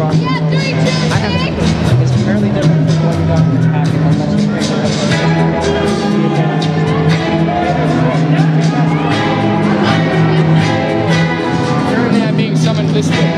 rock and roll. I have something like it's fairly different from what you got in the pack I'm Apparently I'm being summoned this way.